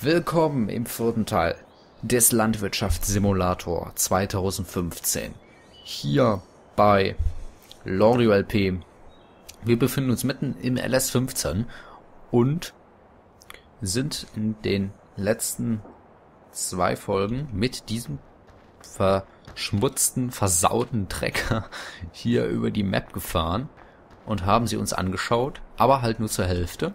Willkommen im vierten Teil des Landwirtschaftssimulator 2015. Hier bei Lorio LP. Wir befinden uns mitten im LS15 und sind in den letzten zwei Folgen mit diesem verschmutzten, versauten Trecker hier über die Map gefahren und haben sie uns angeschaut, aber halt nur zur Hälfte.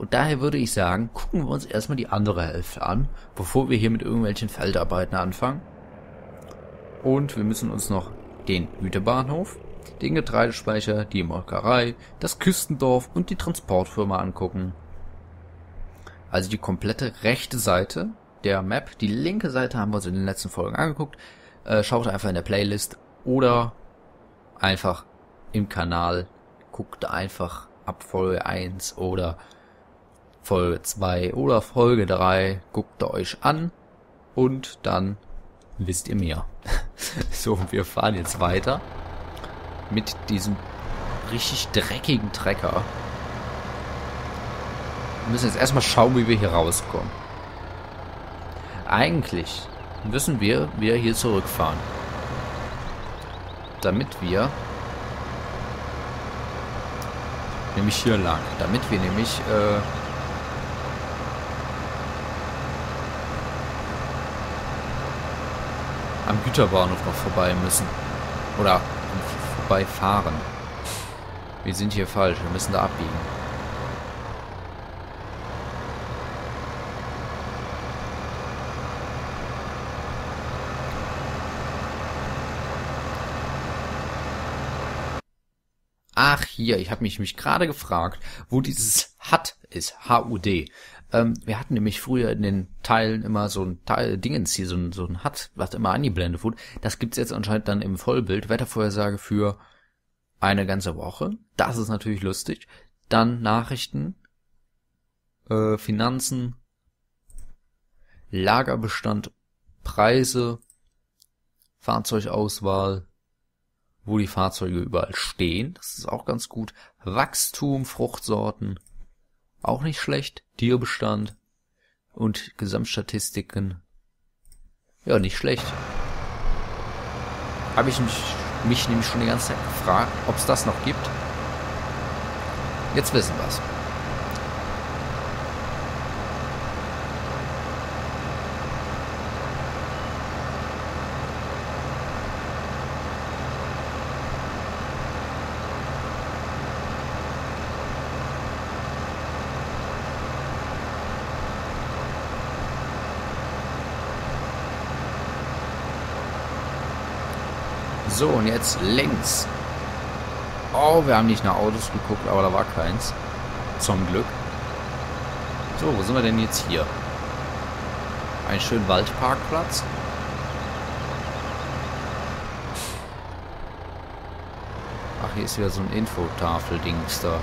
Und daher würde ich sagen, gucken wir uns erstmal die andere Hälfte an, bevor wir hier mit irgendwelchen Feldarbeiten anfangen. Und wir müssen uns noch den Güterbahnhof, den Getreidespeicher, die Molkerei, das Küstendorf und die Transportfirma angucken. Also die komplette rechte Seite der Map. Die linke Seite haben wir uns in den letzten Folgen angeguckt. Äh, schaut einfach in der Playlist oder einfach im Kanal. Guckt einfach ab Folge 1 oder Folge 2 oder Folge 3 guckt euch an und dann wisst ihr mehr. so, wir fahren jetzt weiter mit diesem richtig dreckigen Trecker. Wir müssen jetzt erstmal schauen, wie wir hier rauskommen. Eigentlich müssen wir wieder hier zurückfahren. Damit wir nämlich hier lang, damit wir nämlich äh, am Güterbahnhof noch vorbei müssen. Oder vorbeifahren. Wir sind hier falsch, wir müssen da abbiegen. Ach, hier, ich habe mich, mich gerade gefragt, wo dieses HUD ist, H-U-D. Ähm, wir hatten nämlich früher in den Teilen immer so ein Teil Dingens hier, so ein, so ein HUD, was immer angeblendet wurde. Das gibt's jetzt anscheinend dann im Vollbild. Wettervorhersage für eine ganze Woche. Das ist natürlich lustig. Dann Nachrichten, äh, Finanzen, Lagerbestand, Preise, Fahrzeugauswahl, wo die Fahrzeuge überall stehen. Das ist auch ganz gut. Wachstum, Fruchtsorten, auch nicht schlecht. Tierbestand und Gesamtstatistiken. Ja, nicht schlecht. Habe ich mich, mich nämlich schon die ganze Zeit gefragt, ob es das noch gibt. Jetzt wissen wir So, und jetzt links. Oh, wir haben nicht nach Autos geguckt, aber da war keins. Zum Glück. So, wo sind wir denn jetzt hier? Ein schönen Waldparkplatz. Ach, hier ist wieder so ein Infotafel-Dings da.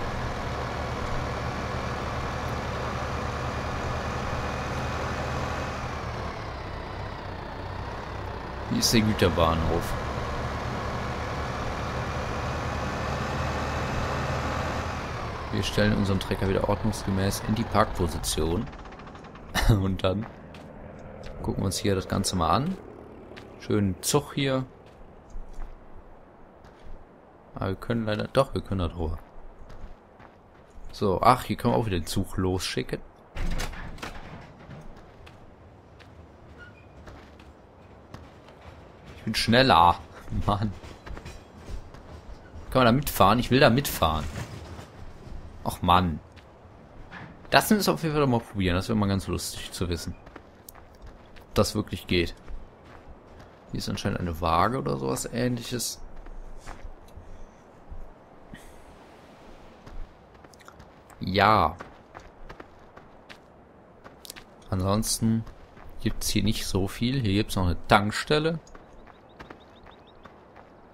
Hier ist der Güterbahnhof. Wir stellen unseren Trecker wieder ordnungsgemäß in die Parkposition. Und dann gucken wir uns hier das Ganze mal an. Schönen Zug hier. Aber wir können leider... Doch, wir können da drüber. So, ach, hier können wir auch wieder den Zug losschicken. Ich bin schneller. Mann. Kann man da mitfahren? Ich will da mitfahren. Ach Mann. Das müssen wir auf jeden Fall mal probieren. Das wäre mal ganz lustig zu wissen. Ob das wirklich geht. Hier ist anscheinend eine Waage oder sowas ähnliches. Ja. Ansonsten gibt es hier nicht so viel. Hier gibt es noch eine Tankstelle.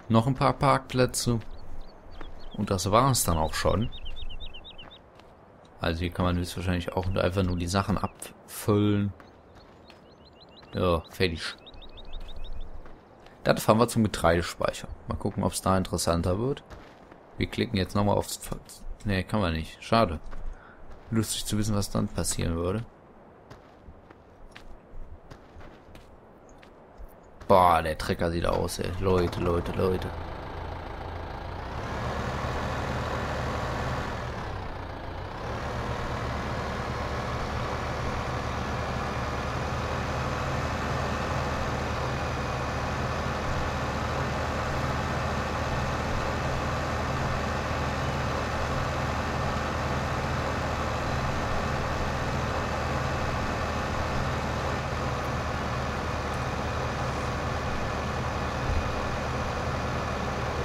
Noch ein paar Parkplätze. Und das war es dann auch schon. Also hier kann man höchstwahrscheinlich auch einfach nur die Sachen abfüllen. Ja, fertig. Dann fahren wir zum Getreidespeicher. Mal gucken, ob es da interessanter wird. Wir klicken jetzt nochmal aufs... Ne, kann man nicht. Schade. Lustig zu wissen, was dann passieren würde. Boah, der Trecker sieht aus, ey. Leute, Leute, Leute.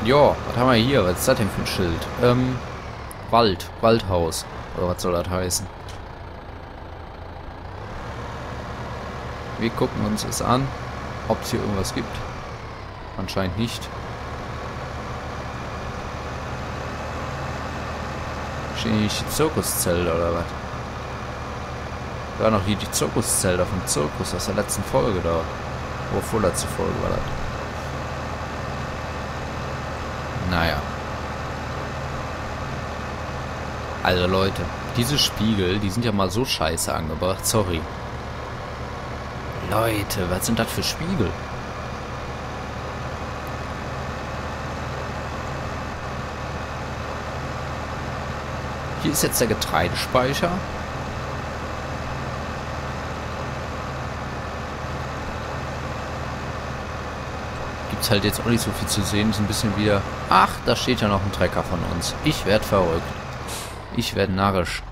Ja, was haben wir hier? Was ist das denn für ein Schild? Ähm, Wald, Waldhaus. Oder was soll das heißen? Wir gucken uns es an, ob es hier irgendwas gibt. Anscheinend nicht. Die Zirkuszelter oder was? War noch hier die Zirkuszelter vom Zirkus aus der letzten Folge da. Wo vorletzte Folge war das. Naja. Also Leute, diese Spiegel, die sind ja mal so scheiße angebracht. Sorry. Leute, was sind das für Spiegel? Hier ist jetzt der Getreidespeicher. Gibt's halt jetzt auch nicht so viel zu sehen. Ist ein bisschen wieder... Ach, da steht ja noch ein Trecker von uns. Ich werd verrückt. Ich werde narrisch.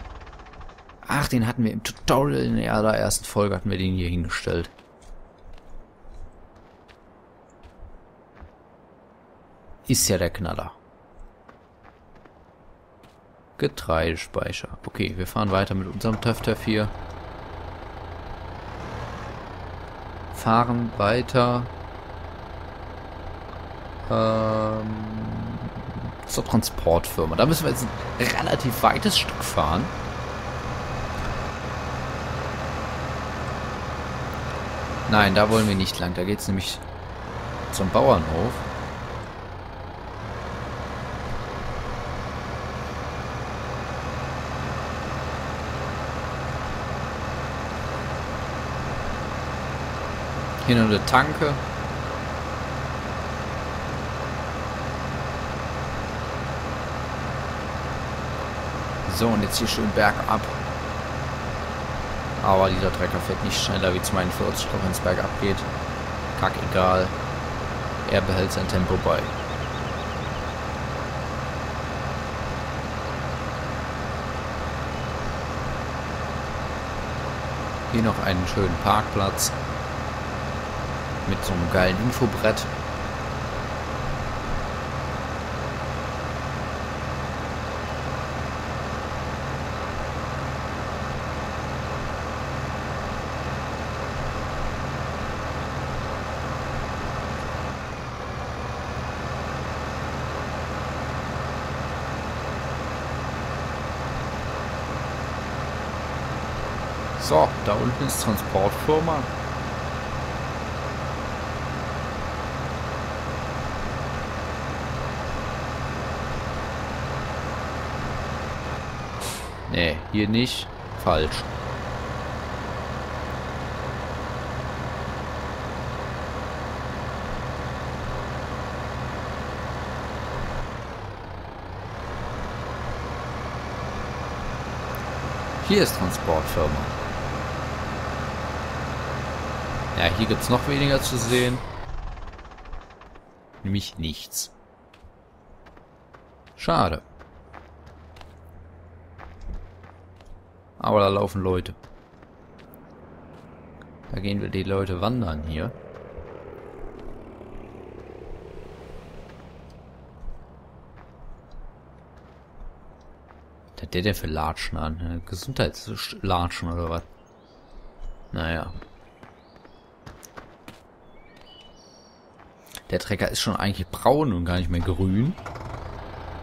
Ach, den hatten wir im Tutorial in der allerersten Folge, hatten wir den hier hingestellt. Ist ja der Knaller. Getreidespeicher. Okay, wir fahren weiter mit unserem hier. Fahren weiter. Ähm, zur Transportfirma. Da müssen wir jetzt ein relativ weites Stück fahren. Nein, da wollen wir nicht lang. Da geht es nämlich zum Bauernhof. Hier noch eine Tanke. So, und jetzt hier schön bergab. Aber dieser Trecker fährt nicht schneller wie 42, auch wenn es bergab geht. Kack egal. Er behält sein Tempo bei. Hier noch einen schönen Parkplatz. Mit so einem geilen Infobrett. So, da unten ist Transportfirma. Nee, hier nicht. Falsch. Hier ist Transportfirma. Ja, hier gibt es noch weniger zu sehen. Nämlich nichts. Schade. Aber da laufen Leute. Da gehen wir die Leute wandern hier. Was hat der denn für Latschen an? Gesundheitslatschen oder was? Naja. Der Trecker ist schon eigentlich braun und gar nicht mehr grün.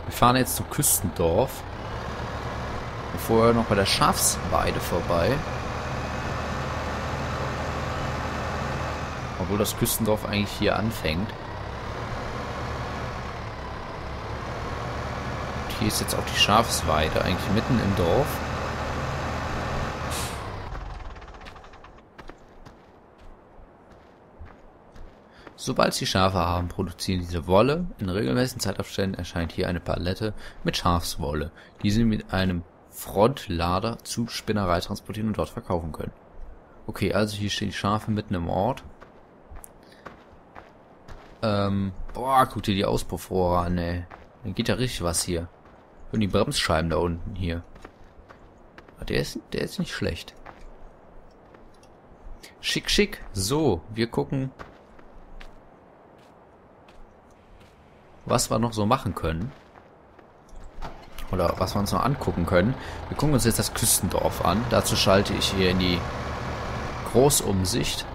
Wir fahren jetzt zu Küstendorf. Vorher noch bei der Schafsweide vorbei. Obwohl das Küstendorf eigentlich hier anfängt. Und hier ist jetzt auch die Schafsweide, eigentlich mitten im Dorf. Sobald sie Schafe haben, produzieren diese Wolle. In regelmäßigen Zeitabständen erscheint hier eine Palette mit Schafswolle, die sie mit einem Frontlader zur Spinnerei transportieren und dort verkaufen können. Okay, also hier stehen die Schafe mitten im Ort. Ähm, boah, guck dir die Auspuffrohre an, ey. Da geht ja richtig was hier. Und die Bremsscheiben da unten hier. Ah, der ist, der ist nicht schlecht. Schick, schick. So, wir gucken, was wir noch so machen können. Oder was wir uns noch angucken können. Wir gucken uns jetzt das Küstendorf an. Dazu schalte ich hier in die Großumsicht.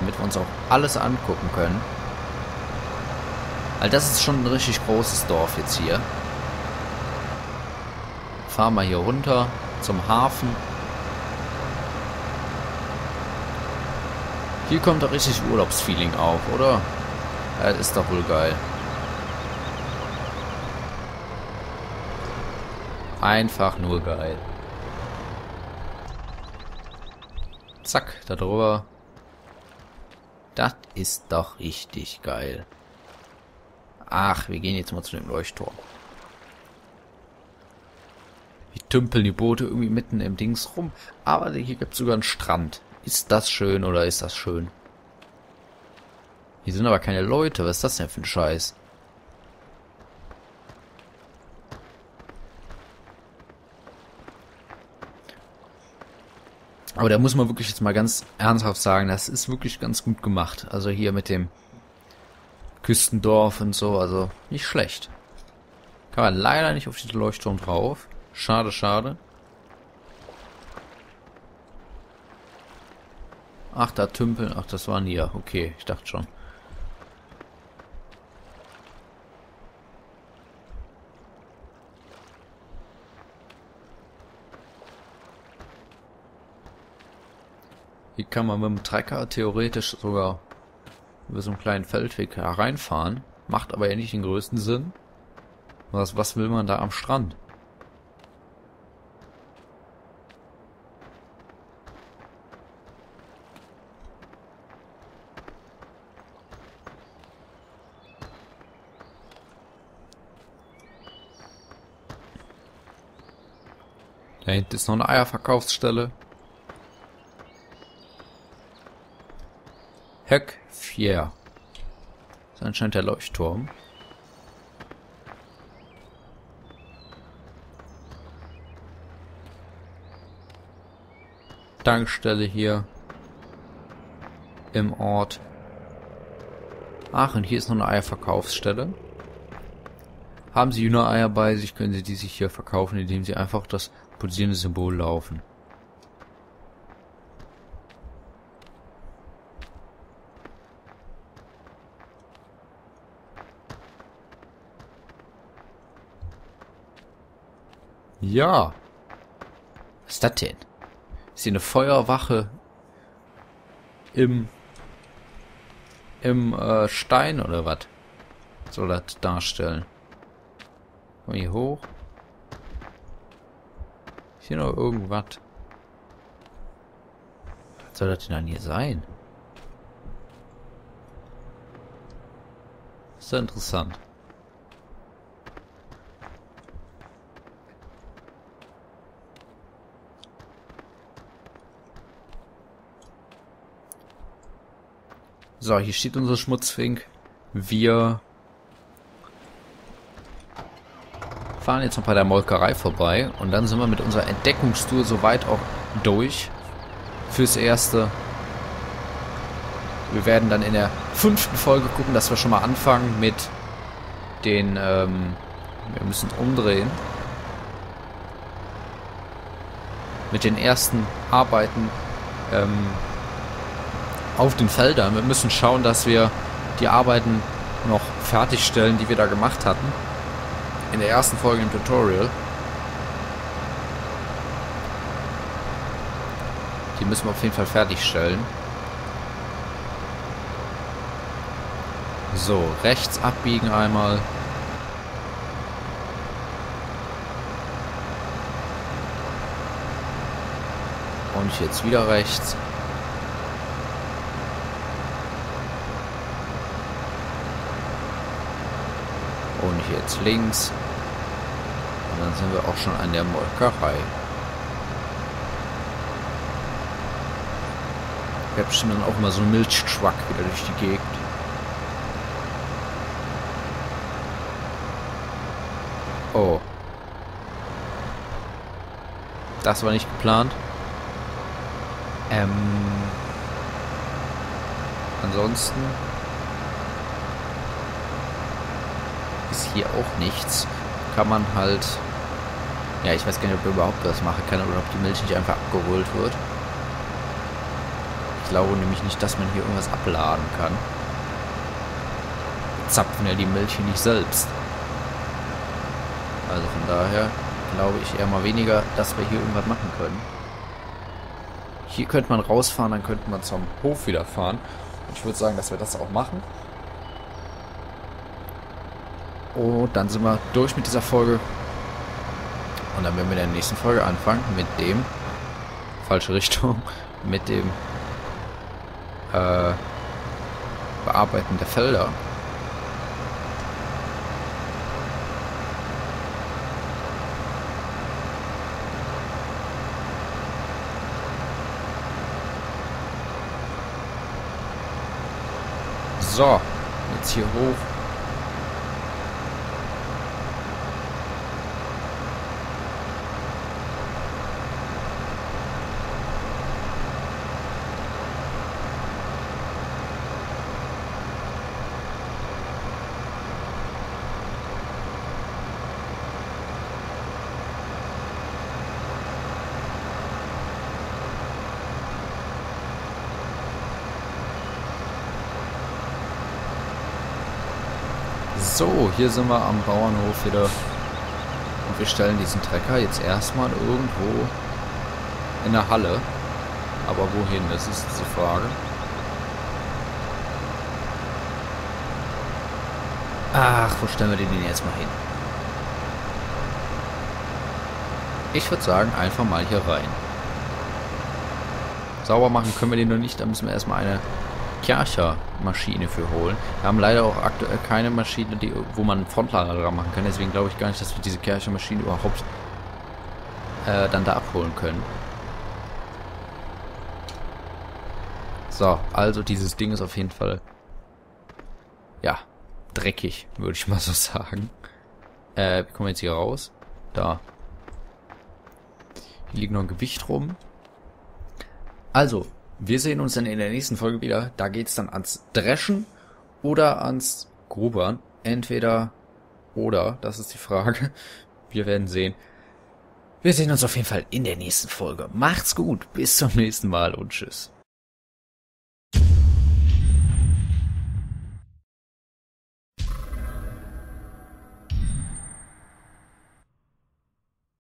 Damit wir uns auch alles angucken können. Weil das ist schon ein richtig großes Dorf jetzt hier. Fahren wir hier runter zum Hafen. Hier kommt doch richtig Urlaubsfeeling auf, oder? Das ist doch wohl geil. Einfach nur geil. Zack, da drüber. Das ist doch richtig geil. Ach, wir gehen jetzt mal zu dem Leuchtturm. Wir tümpeln die Boote irgendwie mitten im Dings rum. Aber hier gibt es sogar einen Strand. Ist das schön oder ist das schön? Hier sind aber keine Leute. Was ist das denn für ein Scheiß? Aber da muss man wirklich jetzt mal ganz ernsthaft sagen, das ist wirklich ganz gut gemacht. Also hier mit dem Küstendorf und so, also nicht schlecht. Kann man leider nicht auf diesen Leuchtturm drauf. Schade, schade. Ach, da tümpeln. Ach, das waren hier. Okay, ich dachte schon. Hier kann man mit dem Trecker theoretisch sogar über so einen kleinen Feldweg hereinfahren. Macht aber ja nicht den größten Sinn. Was, was will man da am Strand? Da hinten ist noch eine Eierverkaufsstelle. Höck 4. Das ist anscheinend der Leuchtturm. Tankstelle hier im Ort. Ach, und hier ist noch eine Eierverkaufsstelle. Haben Sie Hühnereier bei sich, können Sie die sich hier verkaufen, indem Sie einfach das pulsierende Symbol laufen. Ja. Was ist das denn? Ist hier eine Feuerwache im im äh, Stein oder was? Soll das darstellen? Komm hier hoch. Ist hier noch irgendwas? Was soll das denn dann hier sein? Ist ja interessant. So, hier steht unser Schmutzfink. Wir fahren jetzt noch bei der Molkerei vorbei und dann sind wir mit unserer Entdeckungstour soweit auch durch. Fürs Erste. Wir werden dann in der fünften Folge gucken, dass wir schon mal anfangen mit den, ähm, wir müssen umdrehen. Mit den ersten Arbeiten, ähm, auf den Feldern. Wir müssen schauen, dass wir die Arbeiten noch fertigstellen, die wir da gemacht hatten. In der ersten Folge im Tutorial. Die müssen wir auf jeden Fall fertigstellen. So, rechts abbiegen einmal. Und jetzt wieder rechts. Jetzt links. Und dann sind wir auch schon an der Molkerei. Bestimmt dann auch mal so einen Milchschwack wieder durch die Gegend. Oh. Das war nicht geplant. Ähm. Ansonsten ist hier auch nichts. Kann man halt... Ja, ich weiß gar nicht, ob ich überhaupt was machen kann oder ob die Milch nicht einfach abgeholt wird. Ich glaube nämlich nicht, dass man hier irgendwas abladen kann. Zapfen ja die Milch nicht selbst. Also von daher glaube ich eher mal weniger, dass wir hier irgendwas machen können. Hier könnte man rausfahren, dann könnte man zum Hof wieder fahren. Ich würde sagen, dass wir das auch machen. Und dann sind wir durch mit dieser Folge. Und dann werden wir in der nächsten Folge anfangen mit dem falsche Richtung, mit dem äh, Bearbeiten der Felder. So, jetzt hier hoch. So, hier sind wir am Bauernhof wieder. Und wir stellen diesen Trecker jetzt erstmal irgendwo in der Halle. Aber wohin, das ist die Frage. Ach, wo stellen wir den denn jetzt mal hin? Ich würde sagen, einfach mal hier rein. Sauber machen können wir den noch nicht, da müssen wir erstmal eine Kercher-Maschine für holen. Wir haben leider auch aktuell keine Maschine, die, wo man einen Frontlader dran machen kann. Deswegen glaube ich gar nicht, dass wir diese Kercher-Maschine überhaupt äh, dann da abholen können. So, also dieses Ding ist auf jeden Fall ja, dreckig, würde ich mal so sagen. Äh, wie kommen wir jetzt hier raus? Da. Hier liegt noch ein Gewicht rum. Also, wir sehen uns dann in der nächsten Folge wieder. Da geht's dann ans Dreschen oder ans Grubern. Entweder oder, das ist die Frage. Wir werden sehen. Wir sehen uns auf jeden Fall in der nächsten Folge. Macht's gut, bis zum nächsten Mal und tschüss.